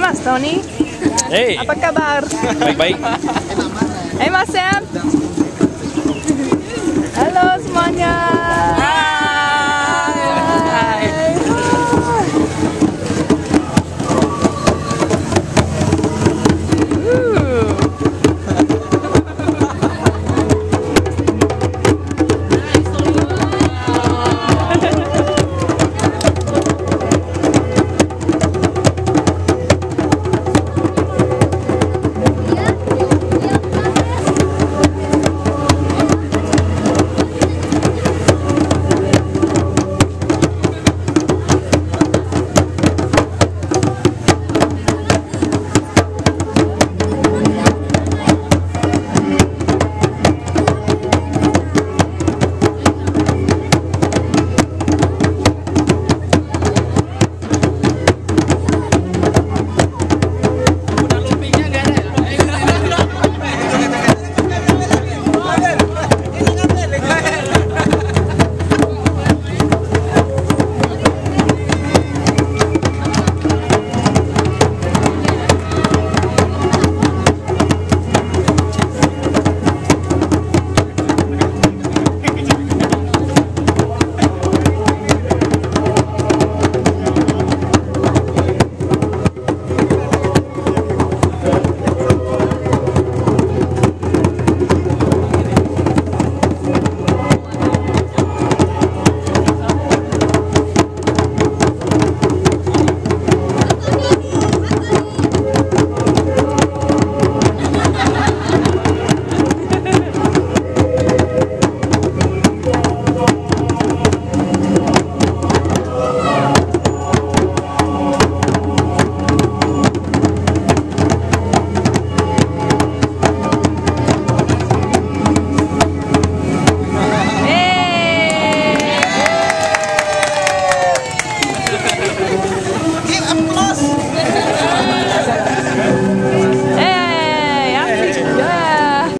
Mas Tony. Hey. Apa kabar? Baik-baik. Hey Mas Sam.